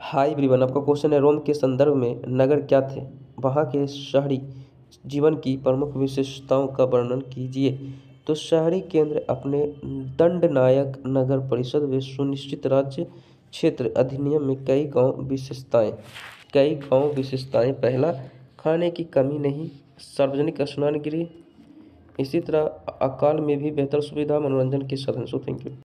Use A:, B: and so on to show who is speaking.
A: High everyone, आपका question है रोम के संदर्भ में नगर क्या थे? वहाँ के शहरी जीवन की प्रमुख विशेषताओं का वर्णन कीजिए। तो शहरी केंद्र अपने दंडनायक नगर परिषद व सुनिश्चित राज्य क्षेत्र अधिनियम में कई गाँव विशेषताएँ। कई गाँव विशेषताएँ, पहला, खाने की कमी नहीं, सार्वजनिक स्नान गृह इसी तरह अकाल में भी बेहतर सुविधा, मनोरंजन के साधन। So thank you